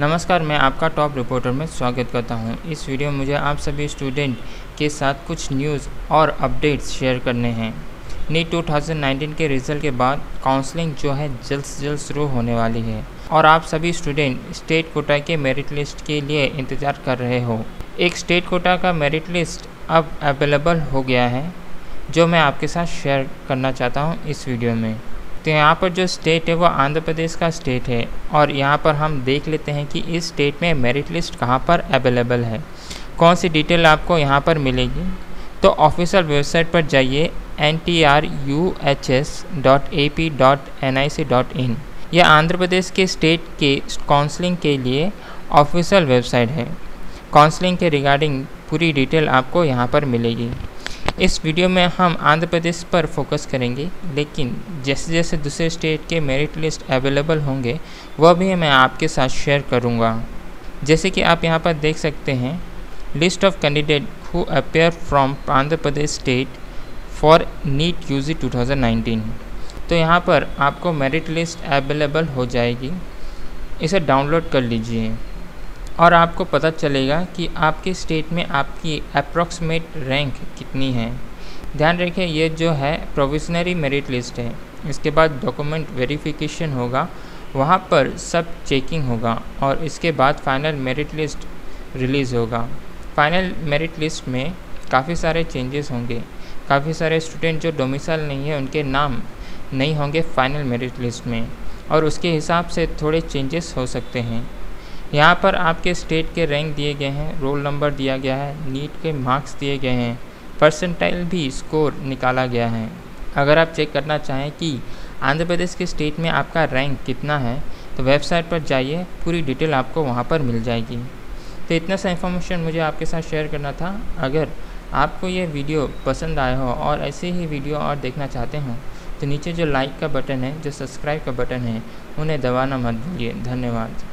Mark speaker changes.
Speaker 1: नमस्कार, मैं आपका टॉप रिपोर्टर में स्वागत करता हूँ। इस वीडियो में मुझे आप सभी स्टूडेंट के साथ कुछ न्यूज़ और अपडेट्स शेयर करने हैं। नीट 2019 के रिज़ल्ट के बाद काउंसलिंग जो है जल्द से जल्द शुरू होने वाली है और आप सभी स्टूडेंट स्टेट कोटा के मेरिट लिस्ट के लिए इंतज़ार कर रहे हो। एक स्टेट कोटा का मेरिट लिस्ट अब अवेलेबल हो गया है, जो मैं आपके साथ शेयर करना चाहता हूँ इस वीडियो में। तो यहाँ पर जो स्टेट है वो आंध्र प्रदेश का स्टेट है और यहाँ पर हम देख लेते हैं कि इस स्टेट में मेरिट लिस्ट कहाँ पर अवेलेबल है। कौन सी डिटेल आपको यहाँ पर मिलेगी? तो ऑफिशियल वेबसाइट पर जाइए N T R U H S dot A P dot N I C dot in यह आंध्र प्रदेश के स्टेट के काउंसलिंग के लिए ऑफिशियल वेबसाइट है। काउंसलिंग के रिगार्डिंग पूरी डिटेल आपको यहाँ पर मिलेगी। इस वीडियो में हम आंध्र प्रदेश पर फोकस करेंगे, लेकिन जैसे जैसे दूसरे स्टेट के मेरिट लिस्ट अवेलेबल होंगे, वह भी मैं आपके साथ शेयर करूँगा। जैसे कि आप यहाँ पर देख सकते हैं, list of candidate who appear from Andhra Pradesh state for NEET UG 2019 तो यहाँ पर आपको मेरिट लिस्ट अवेलेबल हो जाएगी। इसे डाउनलोड कर लीजिए। और आपको पता चलेगा कि आपके स्टेट में आपकी अप्रॉक्सीमेट रैंक कितनी है। ध्यान रखें ये जो है प्रोविजनरी मेरिट लिस्ट है। इसके बाद डॉक्यूमेंट वेरिफिकेशन होगा। वहाँ पर सब चेकिंग होगा और इसके बाद फाइनल मेरिट लिस्ट रिलीज़ होगा। फाइनल मेरिट लिस्ट में काफ़ी सारे चेंजेस होंगे। काफ़ी सारे स्टूडेंट जो डोमिसाइल नहीं है, उनके नाम नहीं होंगे फाइनल मेरिट लिस्ट में। और उसके हिसाब से थोड़े चेंजेस हो सकते हैं। यहाँ पर आपके स्टेट के रैंक दिए गए हैं रोल नंबर दिया गया है नीट के मार्क्स दिए गए हैं परसेंटाइल भी स्कोर निकाला गया है। अगर आप चेक करना चाहें कि आंध्र प्रदेश के स्टेट में आपका रैंक कितना है तो वेबसाइट पर जाइए, पूरी डिटेल आपको वहाँ पर मिल जाएगी। तो इतना सा इन्फॉर्मेशन मुझे आपके साथ शेयर करना था। अगर आपको ये वीडियो पसंद आया हो और ऐसे ही वीडियो और देखना चाहते हो तो नीचे जो लाइक का बटन है, जो सब्सक्राइब का बटन है, उन्हें दबाना मत भूलिए। धन्यवाद।